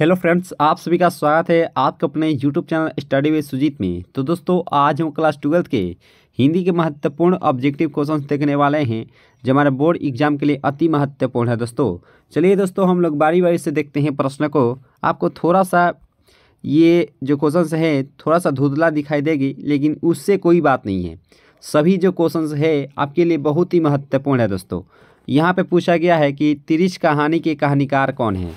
Hello friends, आप सभी का स्वागत है आपके अपने YouTube channel study with Sujit में। तो दोस्तों, आज हम क्लास ट्वेल्थ के हिंदी के महत्वपूर्ण ऑब्जेक्टिव क्वेश्चंस देखने वाले हैं, जो हमारे बोर्ड एग्ज़ाम के लिए अति महत्वपूर्ण है दोस्तों। चलिए दोस्तों, हम लोग बारी बारी से देखते हैं प्रश्न को। आपको थोड़ा सा ये जो क्वेश्चन है थोड़ा सा धुंधला दिखाई देगी, लेकिन उससे कोई बात नहीं है। सभी जो क्वेश्चंस है, आपके लिए बहुत ही महत्वपूर्ण है दोस्तों। यहाँ पे पूछा गया है कि तिरिश कहानी के कहानीकार कौन है?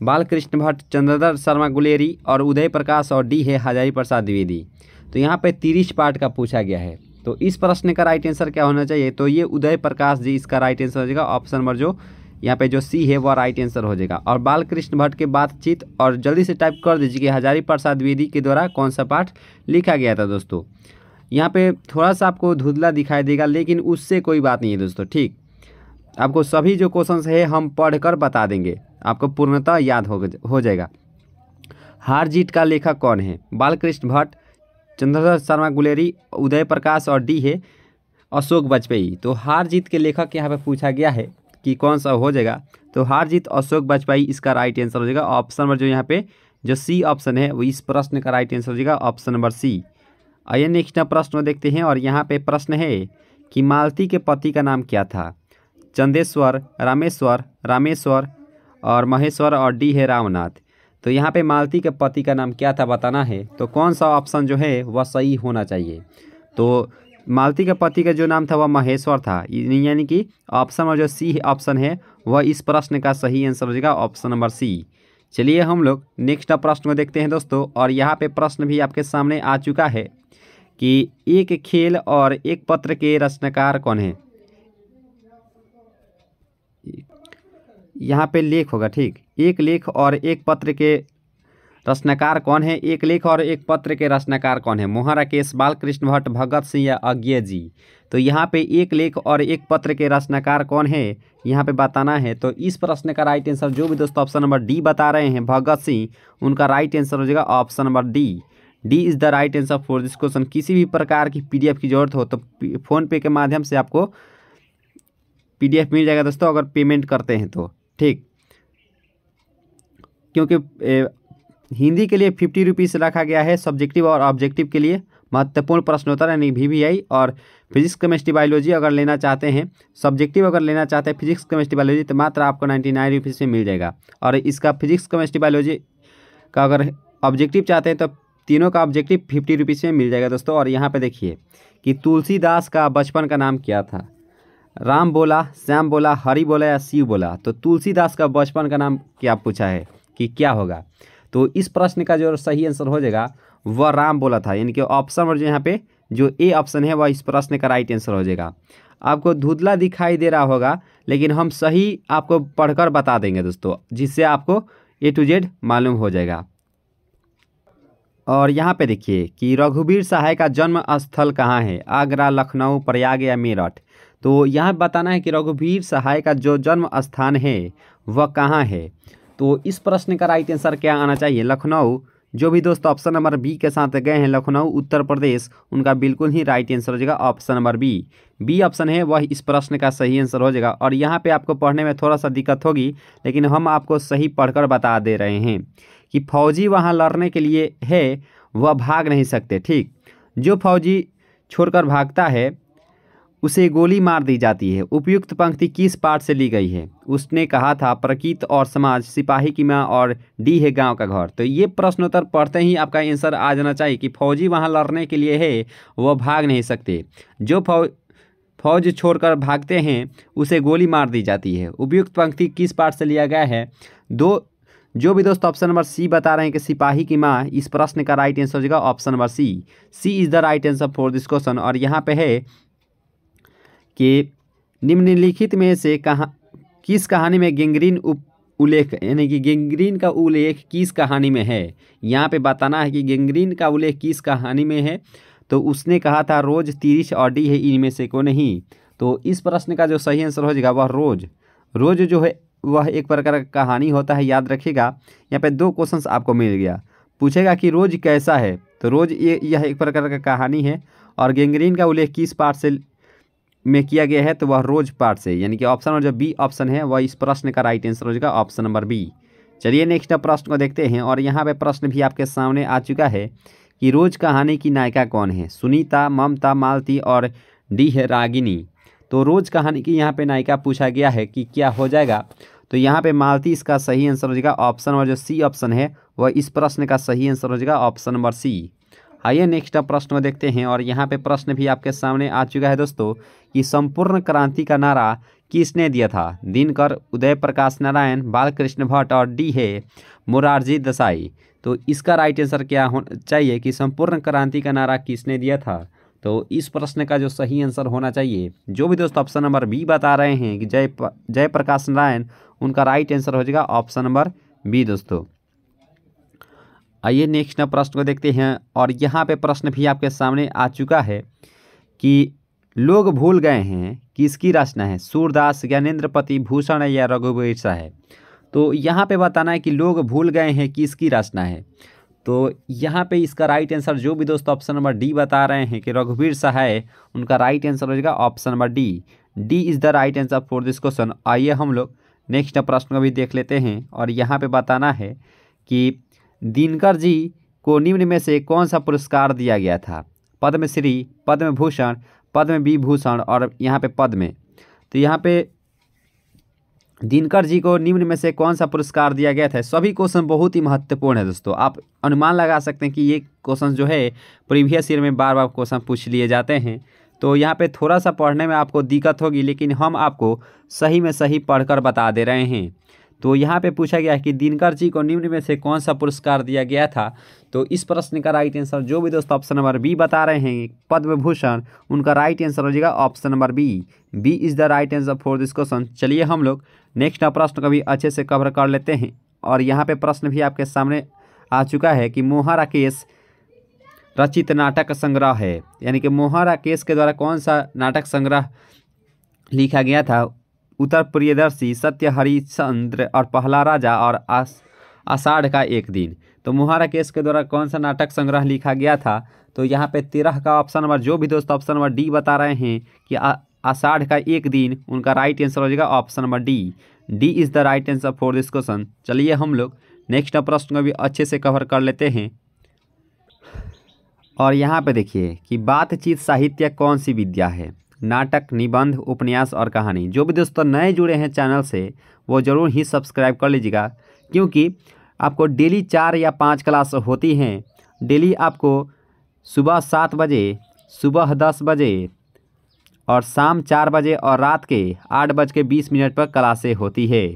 बालकृष्ण भट्ट, चंद्रधर शर्मा गुलेरी और उदय प्रकाश और डी है हजारी प्रसाद द्विवेदी। तो यहाँ पे तिरिश पार्ट का पूछा गया है। तो इस प्रश्न का राइट आंसर क्या होना चाहिए? तो ये उदय प्रकाश जी इसका राइट आंसर हो जाएगा। ऑप्शन नंबर जो यहाँ पे जो सी है वह राइट आंसर हो जाएगा। और बालकृष्ण भट्ट के बातचीत और जल्दी से टाइप कर दीजिए कि हजारी प्रसाद द्विवेदी के द्वारा कौन सा पाठ लिखा गया था दोस्तों। यहाँ पे थोड़ा सा आपको धुंधला दिखाई देगा, लेकिन उससे कोई बात नहीं है दोस्तों, ठीक? आपको सभी जो क्वेश्चन है हम पढ़कर बता देंगे। आपको पूर्णतः याद हो हो जाएगा। हार जीत का लेखक कौन है? बालकृष्ण भट्ट चंद्रधर शर्मा गुलेरी, उदय प्रकाश और डी है अशोक वाजपेयी तो हार जीत के लेखक यहाँ पे पूछा गया है कि कौन सा हो जाएगा। तो हार जीत अशोक वाजपेयी इसका राइट आंसर हो जाएगा। ऑप्शन नंबर जो यहाँ पे, जो सी ऑप्शन है, वो इस प्रश्न का राइट आंसर हो जाएगा। ऑप्शन नंबर सी आइए नेक्स्ट प्रश्न देखते हैं और यहाँ पे प्रश्न है कि मालती के पति का नाम क्या था? चंदेश्वर, रामेश्वर रामेश्वर और महेश्वर और डी है रामनाथ। तो यहाँ पे मालती के पति का नाम क्या था बताना है? तो कौन सा ऑप्शन जो है, वह सही होना चाहिए। तो मालती के पति का जो नाम था, वह महेश्वर था। यानी कि ऑप्शन नंबर जो सी ऑप्शन है, वह इस प्रश्न का सही आंसर हो जाएगा ऑप्शन नंबर सी चलिए हम लोग नेक्स्ट प्रश्न में देखते हैं दोस्तों, और यहाँ पे प्रश्न भी आपके सामने आ चुका है कि एक खेल और एक पत्र के रचनाकार कौन है? यहाँ पे लेख होगा, ठीक? एक लेख और एक पत्र के रचनाकार कौन है? एक लेख और एक पत्र के रचनाकार कौन है? मोहन राकेश, बालकृष्ण भट्ट, भगत सिंह या अज्ञे जी? तो यहाँ पे एक लेख और एक पत्र के रचनाकार कौन है? यहाँ पे बताना है तो इस प्रश्न का राइट आंसर जो भी दोस्तों ऑप्शन नंबर डी बता रहे हैं, भगत सिंह, उनका राइट आंसर हो जाएगा option number D D is the right answer for this question किसी भी प्रकार की पीडीएफ की ज़रूरत हो तो फ़ोनपे के माध्यम से आपको पीडीएफ मिल जाएगा दोस्तों, अगर पेमेंट करते हैं तो। ठीक। क्योंकि हिंदी के लिए फिफ्टी रुपीज़ रखा गया है सब्जेक्टिव और ऑब्जेक्टिव के लिए। महत्वपूर्ण प्रश्नोत्तर यानी वी वी आई और फिजिक्स केमिस्ट्री बायोलॉजी अगर लेना चाहते हैं सब्जेक्टिव अगर लेना चाहते हैं फिजिक्स केमिस्ट्री बायोलॉजी तो मात्र आपको नाइन्टी नाइन रुपीज़ में मिल जाएगा। और इसका फिजिक्स केमिस्ट्री बायोलॉजी का अगर ऑब्जेक्टिव चाहते हैं तो तीनों का ऑब्जेक्टिव फिफ्टी रुपीज़ में मिल जाएगा दोस्तों। और यहाँ पर देखिए कि तुलसीदास का बचपन का नाम क्या था? राम बोला, श्याम बोला, हरि बोला या शिव बोला? तो तुलसीदास का बचपन का नाम क्या पूछा है कि क्या होगा? तो इस प्रश्न का जो सही आंसर हो जाएगा, वह राम बोला था। यानी कि ऑप्शन नंबर जो यहाँ पे जो ए ऑप्शन है, वह इस प्रश्न का राइट आंसर हो जाएगा। आपको धुधला दिखाई दे रहा होगा, लेकिन हम सही आपको पढ़कर बता देंगे दोस्तों, जिससे आपको ए टू जेड मालूम हो जाएगा। और यहाँ पे देखिए कि रघुवीर सहाय का जन्म स्थल कहाँ है? आगरा, लखनऊ, प्रयाग या मेरठ? तो यहाँ बताना है कि रघुवीर सहाय का जो जन्म स्थान है, वह कहाँ है? तो इस प्रश्न का राइट आंसर क्या आना चाहिए? लखनऊ। जो भी दोस्त ऑप्शन नंबर बी के साथ गए हैं, लखनऊ, उत्तर प्रदेश, उनका बिल्कुल ही राइट आंसर हो जाएगा option number B B option है, वह इस प्रश्न का सही आंसर हो जाएगा। और यहाँ पे आपको पढ़ने में थोड़ा सा दिक्कत होगी, लेकिन हम आपको सही पढ़कर बता दे रहे हैं कि फौजी वहाँ लड़ने के लिए है, वह भाग नहीं सकते, ठीक? जो फौजी छोड़कर भागता है उसे गोली मार दी जाती है। उपयुक्त पंक्ति किस पाठ से ली गई है? उसने कहा था, प्रकृत और समाज, सिपाही की माँ और डी है गाँव का घर। तो ये प्रश्नोत्तर पढ़ते ही आपका आंसर आ जाना चाहिए कि फौजी वहाँ लड़ने के लिए है वह भाग नहीं सकते। जो फौज फौज छोड़कर भागते हैं, उसे गोली मार दी जाती है। उपयुक्त पंक्ति किस पाठ से लिया गया है? दो, जो भी दोस्त ऑप्शन नंबर सी बता रहे हैं कि सिपाही की माँ, इस प्रश्न का राइट आंसर हो जाएगा option number C. C is the right answer for this question और यहाँ पे है कि निम्नलिखित में से कहा, किस कहानी में गेंग्रीन उप, उल्लेख, यानी कि गेंग्रीन का उल्लेख किस कहानी में है? यहाँ पे बताना है कि गेंग्रीन का उल्लेख किस कहानी में है। तो उसने कहा था, रोज तिरिश और डी है इनमें से को नहीं। तो इस प्रश्न का जो सही आंसर हो जाएगा वह रोज। रोज जो है, वह एक प्रकार का कहानी होता है, याद रखिएगा। यहाँ पे दो क्वेश्चंस आपको मिल गया। पूछेगा कि रोज कैसा है? तो रोज ये, यह एक प्रकार का कहानी है। और गेंग्रीन का उल्लेख किस पार्ट से में किया गया है तो वह रोज पार्ट से, यानी कि ऑप्शन नंबर जो बी ऑप्शन है, वह इस प्रश्न का राइट आंसर हो जाएगा ऑप्शन नंबर बी चलिए नेक्स्ट प्रश्न को देखते हैं, और यहाँ पे प्रश्न भी आपके सामने आ चुका है कि रोज कहानी की नायिका कौन है? सुनीता, ममता, मालती और डी है रागिनी। तो रोज कहानी की यहाँ पे नायिका पूछा गया है कि क्या हो जाएगा? तो यहाँ पे मालती इसका सही आंसर हो जाएगा ऑप्शन नंबर जो सी ऑप्शन है, वह इस प्रश्न का सही आंसर हो जाएगा ऑप्शन नंबर सी आइए नेक्स्ट प्रश्न को देखते हैं और यहाँ पे प्रश्न भी आपके सामने आ चुका है दोस्तों कि संपूर्ण क्रांति का नारा किसने दिया था? दिनकर, उदय प्रकाश नारायण, बालकृष्ण भट्ट और डी है मुरारजी देसाई। तो इसका राइट आंसर क्या होना, चाहिए कि संपूर्ण क्रांति का नारा किसने दिया था? तो इस प्रश्न का जो सही आंसर होना चाहिए, जो भी दोस्तों ऑप्शन नंबर बी बता रहे हैं कि जय जय प्रकाश नारायण, उनका राइट आंसर हो जाएगा ऑप्शन नंबर बी दोस्तों। आइए नेक्स्ट प्रश्न को देखते हैं, और यहाँ पे प्रश्न भी आपके सामने आ चुका है कि लोग भूल गए हैं कि इसकी रचना है, सूरदास ज्ञानेन्द्रपति भूषण है या रघुवीर शाह है तो यहाँ पे बताना है कि लोग भूल गए हैं कि इसकी रचना है। तो यहाँ पे इसका राइट आंसर जो भी दोस्तों ऑप्शन नंबर डी बता रहे हैं कि रघुवीर शाह है उनका राइट आंसर हो जाएगा option number D D is the right answer for this question आइए हम लोग नेक्स्ट प्रश्न को भी देख लेते हैं, और यहाँ पे बताना है कि दिनकर जी को निम्न में से कौन सा पुरस्कार दिया गया था? पद्मश्री पद्म भूषण पद्म विभूषण और यहाँ पे पद्म। तो यहाँ पे दिनकर जी को निम्न में से कौन सा पुरस्कार दिया गया था? सभी क्वेश्चन बहुत ही महत्वपूर्ण है दोस्तों। आप अनुमान लगा सकते हैं कि ये क्वेश्चन जो है, प्रीवियस ईयर में बार बार क्वेश्चन पूछ लिए जाते हैं। तो यहाँ पे थोड़ा सा पढ़ने में आपको दिक्कत होगी, लेकिन हम आपको सही में सही पढ़कर बता दे रहे हैं। तो यहाँ पे पूछा गया है कि दिनकर जी को निम्न में से कौन सा पुरस्कार दिया गया था? तो इस प्रश्न का राइट आंसर जो भी दोस्तों ऑप्शन नंबर बी बता रहे हैं पद्म भूषण उनका राइट आंसर हो जाएगा option number B B is the right answer for this question चलिए हम लोग नेक्स्ट प्रश्न को भी अच्छे से कवर कर लेते हैं। और यहाँ पे प्रश्न भी आपके सामने आ चुका है कि मोहा राकेश रचित नाटक संग्रह है। यानी कि मोहा राकेश के द्वारा कौन सा नाटक संग्रह लिखा गया था? उत्तर प्रियदर्शी सत्य हरिश्चंद्र और पहला राजा और आस, आषाढ़ का एक दिन। तो मुहारा केस के द्वारा कौन सा नाटक संग्रह लिखा गया था? तो यहाँ पे तेरह का ऑप्शन नंबर, जो भी दोस्त ऑप्शन नंबर डी बता रहे हैं कि आषाढ़ का एक दिन, उनका राइट आंसर हो जाएगा option number D D is the right answer for this question चलिए हम लोग नेक्स्ट प्रश्न को भी अच्छे से कवर कर लेते हैं। और यहाँ पे देखिए कि बातचीत साहित्य कौन सी विद्या है? नाटक, निबंध, उपन्यास और कहानी। जो भी दोस्तों नए जुड़े हैं चैनल से, वो ज़रूर ही सब्सक्राइब कर लीजिएगा, क्योंकि आपको डेली चार या पाँच क्लास होती हैं। डेली आपको सुबह सात बजे, सुबह दस बजे और शाम चार बजे और रात के आठ बज के बीस मिनट पर क्लासें होती है।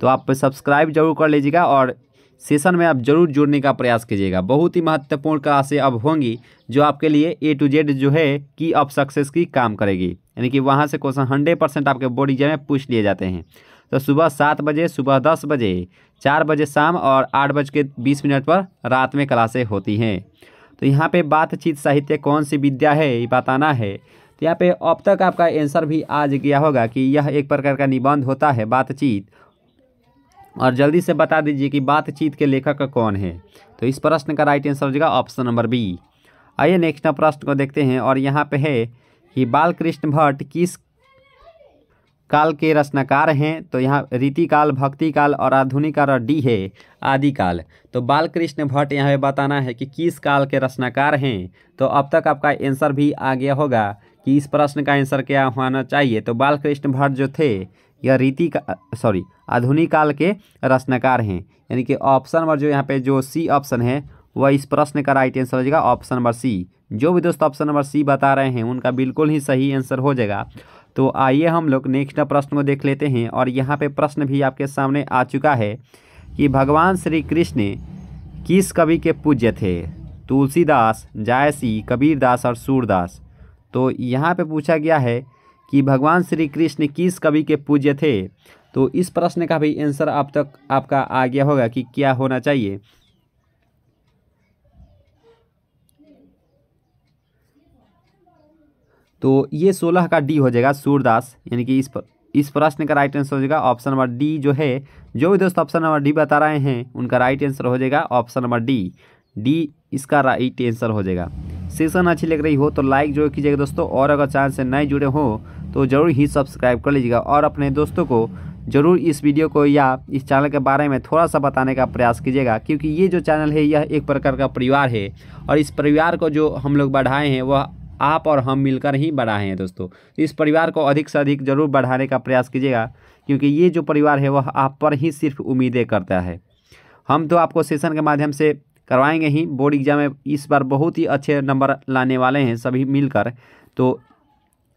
तो आप सब्सक्राइब ज़रूर कर लीजिएगा और सेशन में आप ज़रूर जुड़ने का प्रयास कीजिएगा। बहुत ही महत्वपूर्ण क्लासें अब होंगी, जो आपके लिए ए टू जेड जो है, की ऑफ़ सक्सेस की काम करेगी। यानी कि वहाँ से क्वेश्चन हंड्रेड परसेंट आपके बोर्ड एग्ज़ाम में पूछ लिए जाते हैं। तो सुबह सात बजे, सुबह दस बजे, चार बजे शाम और आठ बज के बीस मिनट पर रात में क्लासें होती हैं। तो यहाँ पे बातचीत साहित्य कौन सी विद्या है, ये बताना है। तो यहाँ पे अब तक आपका आंसर भी आज गया होगा कि यह एक प्रकार का निबंध होता है बातचीत। और जल्दी से बता दीजिए कि बातचीत के लेखक कौन है। तो इस प्रश्न का राइट आंसर हो जाएगा ऑप्शन नंबर बी आइए नेक्स्ट प्रश्न को देखते हैं और यहाँ पे है कि बालकृष्ण भट्ट किस काल के रचनाकार हैं? तो यहाँ रीति काल, भक्ति काल और आधुनिक काल और डी है आदिकाल तो बालकृष्ण भट्ट यहाँ पे बताना है कि किस काल के रचनाकार हैं? तो अब तक आपका आंसर भी आ गया होगा कि इस प्रश्न का आंसर क्या होना चाहिए? तो बालकृष्ण भट्ट जो थे यह रीति का सॉरी आधुनिक काल के रचनाकार हैं। यानी कि ऑप्शन नंबर जो यहाँ पे जो सी ऑप्शन है, वह इस प्रश्न का राइट आंसर हो जाएगा ऑप्शन नंबर सी जो भी दोस्त ऑप्शन नंबर सी बता रहे हैं, उनका बिल्कुल ही सही आंसर हो जाएगा। तो आइए हम लोग नेक्स्ट प्रश्न को देख लेते हैं और यहाँ पे प्रश्न भी आपके सामने आ चुका है कि भगवान श्री कृष्ण किस कवि के पूज्य थे? तुलसीदास, जायसी, कबीरदास और सूरदास। तो यहाँ पे पूछा गया है कि भगवान श्री कृष्ण किस कवि के पूज्य थे? तो इस प्रश्न का भी आंसर अब तक आपका आ गया होगा कि क्या होना चाहिए। तो ये सोलह का डी हो जाएगा सूरदास, यानी कि इस पर इस प्रश्न का राइट आंसर हो जाएगा ऑप्शन नंबर डी जो है, जो भी दोस्त ऑप्शन नंबर डी बता रहे हैं, उनका राइट आंसर हो जाएगा ऑप्शन नंबर डी डी इसका राइट आंसर हो जाएगा। सेशन अच्छी लग रही हो तो लाइक जो कीजिएगा दोस्तों, और अगर चैनल से नए जुड़े हो तो ज़रूर ही सब्सक्राइब कर लीजिएगा, और अपने दोस्तों को ज़रूर इस वीडियो को या इस चैनल के बारे में थोड़ा सा बताने का प्रयास कीजिएगा, क्योंकि ये जो चैनल है, यह एक प्रकार का परिवार है। और इस परिवार को जो हम लोग बढ़ाए हैं, वह आप और हम मिलकर ही बढ़ाए हैं दोस्तों। इस परिवार को अधिक से अधिक ज़रूर बढ़ाने का प्रयास कीजिएगा, क्योंकि ये जो परिवार है, वह आप पर ही सिर्फ़ उम्मीदें करता है। हम तो आपको सेशन के माध्यम से करवाएँगे ही। बोर्ड एग्ज़ाम में इस बार बहुत ही अच्छे नंबर लाने वाले हैं सभी मिलकर। तो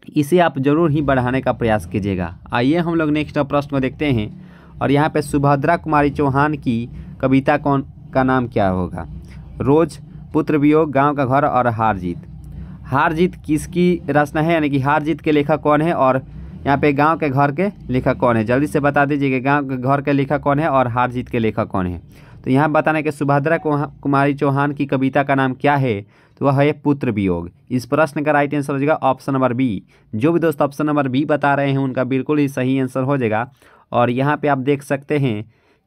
इसे आप ज़रूर ही बढ़ाने का प्रयास कीजिएगा। आइए हम लोग नेक्स्ट प्रश्न देखते हैं और यहाँ पे सुभद्रा कुमारी चौहान की कविता कौन, का नाम क्या होगा? रोज पुत्र वियोग, गाँव का घर और हार जीत हार जीत किसकी रचना है? यानी कि हार जीत के लेखक कौन है और यहाँ पे गाँव के घर के लेखक कौन है? जल्दी से बता दीजिए कि गाँव के घर के लेखक कौन है और हार जीत के लेखक कौन है। तो यहाँ बताना है कि सुभद्रा कुमारी चौहान की कविता का नाम क्या है? तो वह है पुत्र वियोग। इस प्रश्न का राइट आंसर हो जाएगा ऑप्शन नंबर बी जो भी दोस्त ऑप्शन नंबर बी बता रहे हैं, उनका बिल्कुल ही सही आंसर हो जाएगा। और यहाँ पे आप देख सकते हैं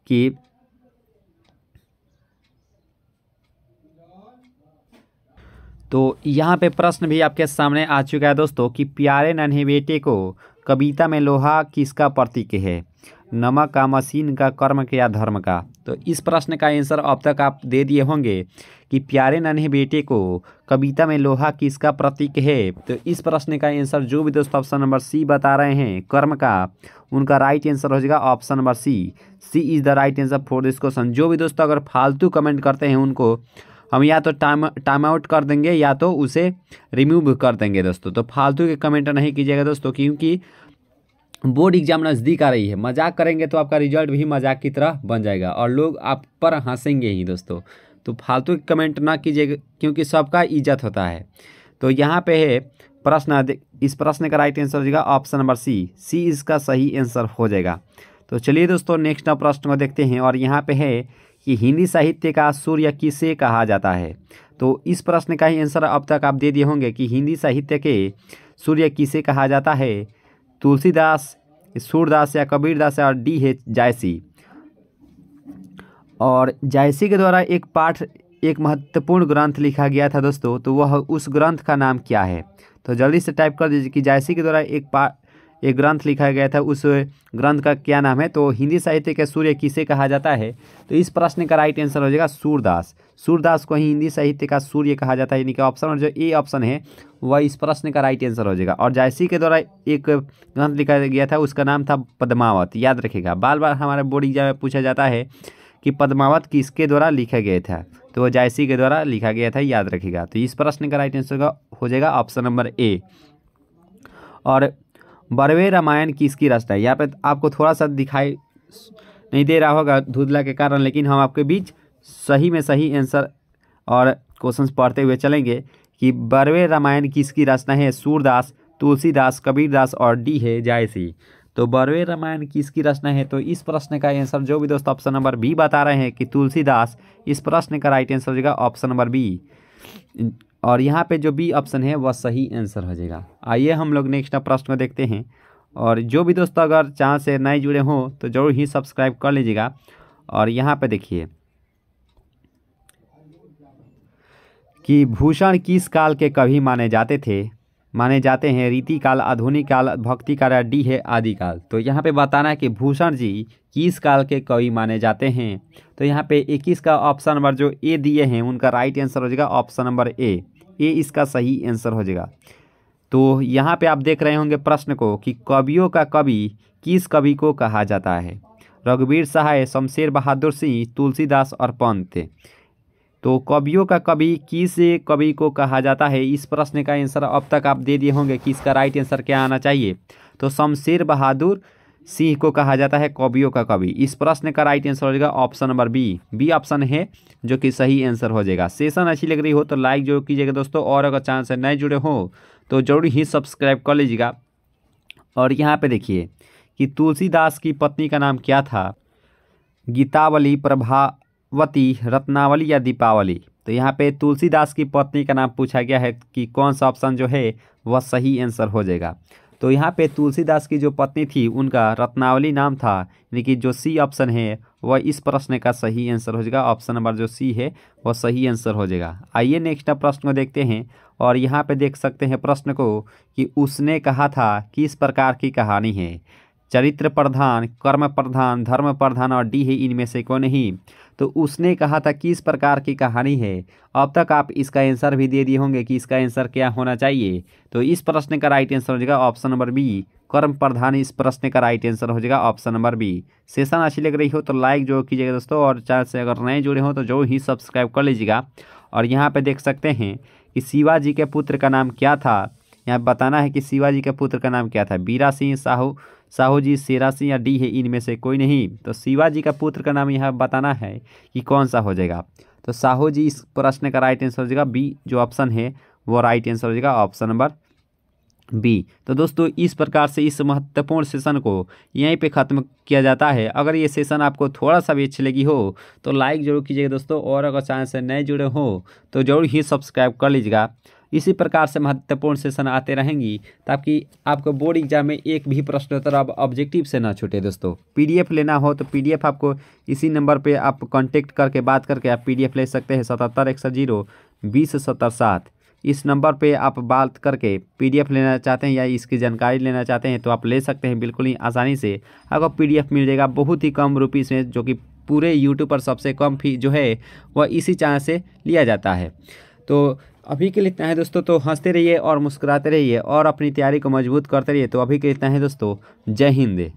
कि तो यहाँ पे प्रश्न भी आपके सामने आ चुका है दोस्तों कि प्यारे नन्हे बेटे को कविता में लोहा किसका प्रतीक है? नमक का मशीन का कर्म का या धर्म का। तो इस प्रश्न का आंसर अब तक आप दे दिए होंगे कि प्यारे नन्हे बेटे को कविता में लोहा किसका प्रतीक है? तो इस प्रश्न का आंसर जो भी दोस्तों ऑप्शन नंबर सी बता रहे हैं, कर्म का, उनका राइट आंसर हो जाएगा option number C. C is the right answer for this question जो भी दोस्तों अगर फालतू कमेंट करते हैं उनको, हम या तो टाइम टाइम आउट कर देंगे या तो उसे रिमूव कर देंगे दोस्तों। तो फालतू के कमेंट नहीं कीजिएगा दोस्तों, क्योंकि बोर्ड एग्ज़ाम नज़दीक आ रही है। मज़ाक करेंगे तो आपका रिज़ल्ट भी मज़ाक की तरह बन जाएगा और लोग आप पर हंसेंगे ही दोस्तों। तो फालतू के कमेंट ना कीजिएगा क्योंकि सबका इज़्ज़त होता है। तो यहाँ पे है प्रश्न इस प्रश्न का राइट आंसर हो जाएगा ऑप्शन नंबर सी। सी इसका सही आंसर हो जाएगा। तो चलिए दोस्तों, नेक्स्ट प्रश्न को देखते हैं और यहाँ पे है कि हिंदी साहित्य का सूर्य किसे कहा जाता है? तो इस प्रश्न का ही आंसर अब तक आप दे दिए होंगे कि हिंदी साहित्य के सूर्य किसे कहा जाता है? तुलसीदास सूरदास या कबीरदास और डी है जायसी। और जायसी के द्वारा एक पाठ, एक महत्वपूर्ण ग्रंथ लिखा गया था दोस्तों तो वह उस ग्रंथ का नाम क्या है? तो जल्दी से टाइप कर दीजिए कि जायसी के द्वारा एक पाठ एक ग्रंथ लिखा गया था, उस ग्रंथ का क्या नाम है? तो हिंदी साहित्य के सूर्य किसे कहा जाता है? तो इस प्रश्न का राइट आंसर हो जाएगा सूरदास। सूरदास को ही हिंदी साहित्य का सूर्य कहा जाता है, यानी कि ऑप्शन और जो ए ऑप्शन है, वह इस प्रश्न का राइट आंसर हो जाएगा। और जायसी के द्वारा एक ग्रंथ लिखा गया था, उसका नाम था पद्मावत। याद रखेगा बार बार हमारे बोर्ड एग्ज़ाम में पूछा जाता है कि पद्मावत किसके द्वारा लिखा गया था? तो वह जायसी के द्वारा लिखा गया था, याद रखेगा। तो इस प्रश्न का राइट आंसर हो जाएगा ऑप्शन नंबर ए और बरवे रामायण किसकी रचना है। यहाँ पे आपको थोड़ा सा दिखाई नहीं दे रहा होगा धुंधला के कारण, लेकिन हम आपके बीच सही में सही आंसर और क्वेश्चंस पढ़ते हुए चलेंगे कि बरवे रामायण किसकी रचना है सूरदास, तुलसीदास, कबीरदास और डी है जायसी। तो बरवे रामायण किसकी रचना है तो इस प्रश्न का आंसर जो भी दोस्तों ऑप्शन नंबर बी बता रहे हैं कि तुलसीदास, इस प्रश्न का राइट आंसर हो जाएगा ऑप्शन नंबर बी और यहाँ पे जो बी ऑप्शन है, वह सही आंसर हो जाएगा। आइए हम लोग नेक्स्ट प्रश्न को देखते हैं। और जो भी दोस्तों, अगर चैनल से नए जुड़े हों तो ज़रूर ही सब्सक्राइब कर लीजिएगा। और यहाँ पे देखिए, कि भूषण किस काल के कवि माने जाते थे? माने जाते हैं रीति काल, आधुनिक काल, भक्ति काल, डी है आदि काल। तो यहाँ पे बताना है कि भूषण जी किस काल के कवि माने जाते हैं। तो यहाँ पे इक्कीस का ऑप्शन नंबर जो ए दिए हैं, उनका राइट आंसर हो जाएगा ऑप्शन नंबर ए ए इसका सही आंसर हो जाएगा। तो यहाँ पे आप देख रहे होंगे प्रश्न को कि कवियों का कवि किस कवि को कहा जाता है? रघुवीर सहाय, शमशेर बहादुर सिंह, तुलसीदास और पंत। तो कवियों का कवि किस कवि को कहा जाता है? इस प्रश्न का आंसर अब तक आप दे दिए होंगे कि इसका राइट आंसर क्या आना चाहिए। तो शमशेर बहादुर सिंह को कहा जाता है कवियों का कवि। इस प्रश्न का राइट आंसर हो जाएगा option number B B option है जो कि सही आंसर हो जाएगा। सेशन अच्छी लग रही हो तो लाइक जो कीजिएगा दोस्तों और अगर चैनल से नए जुड़े हो तो ज़रूर ही सब्सक्राइब कर लीजिएगा। और यहाँ पे देखिए कि तुलसीदास की पत्नी का नाम क्या था? गीतावली प्रभावती रत्नावली या दीपावली। तो यहाँ पे तुलसीदास की पत्नी का नाम पूछा गया है कि कौन सा ऑप्शन जो है, वह सही आंसर हो जाएगा। तो यहाँ पे तुलसीदास की जो पत्नी थी, उनका रत्नावली नाम था, यानी कि जो सी ऑप्शन है, वह इस प्रश्न का सही आंसर हो जाएगा। ऑप्शन नंबर जो सी है, वह सही आंसर हो जाएगा। आइए नेक्स्ट प्रश्न को देखते हैं और यहाँ पे देख सकते हैं प्रश्न को कि उसने कहा था किस प्रकार की कहानी है। चरित्र प्रधान, कर्म प्रधान, धर्म प्रधान और डी है इनमें से कौन नहीं। तो उसने कहा था किस प्रकार की कहानी है। अब तक आप इसका आंसर भी दे दिए होंगे कि इसका आंसर क्या होना चाहिए। तो इस प्रश्न का राइट आंसर हो जाएगा ऑप्शन नंबर बी। कर्म प्रधान, इस प्रश्न का राइट आंसर हो जाएगा ऑप्शन नंबर बी। सेशन अच्छी लग रही हो तो लाइक जो कीजिएगा दोस्तों और चैनल से अगर नए जुड़े हों तो जो ही सब्सक्राइब कर लीजिएगा। और यहाँ पर देख सकते हैं कि शिवाजी के पुत्र का नाम क्या था। यहाँ बताना है कि शिवाजी के पुत्र का नाम क्या था। बीरा सिंह साहू साहू जी शेरा सिंह या डी है, इनमें से कोई नहीं। तो शिवाजी का पुत्र का नाम यहाँ बताना है कि कौन सा हो जाएगा। तो साहू जी, इस प्रश्न का राइट आंसर हो जाएगा बी, जो ऑप्शन है, वो राइट आंसर हो जाएगा ऑप्शन नंबर बी तो दोस्तों, इस प्रकार से इस महत्वपूर्ण सेशन को यहीं पे ख़त्म किया जाता है। अगर ये सेशन आपको थोड़ा सा भी अच्छी लगी हो तो लाइक ज़रूर कीजिएगा दोस्तों। और अगर चैनल से नए जुड़े हो तो ज़रूर ही सब्सक्राइब कर लीजिएगा। इसी प्रकार से महत्वपूर्ण सेशन आते रहेंगी, ताकि आपको बोर्ड एग्ज़ाम में एक भी प्रश्न उत्तर अब ऑब्जेक्टिव से ना छूटे दोस्तों। पीडीएफ लेना हो तो पीडीएफ आपको इसी नंबर पे आप कांटेक्ट करके बात करके आप पीडीएफ ले सकते हैं, सतहत्तर एक सौ ज़ीरो, बीस सत्तर सात। इस नंबर पे आप बात करके पीडीएफ लेना चाहते हैं या इसकी जानकारी लेना चाहते हैं तो आप ले सकते हैं बिल्कुल ही आसानी से। आपको पीडीएफ मिल जाएगा बहुत ही कम रुपीज़ में, जो कि पूरे यूट्यूब पर सबसे कम फ़ी जो है, वह इसी चैनल से लिया जाता है। तो अभी के लिए इतना है दोस्तों तो हँसते रहिए और मुस्कुराते रहिए और अपनी तैयारी को मज़बूत करते रहिए। तो अभी के लिए इतना है दोस्तों, जय हिंद।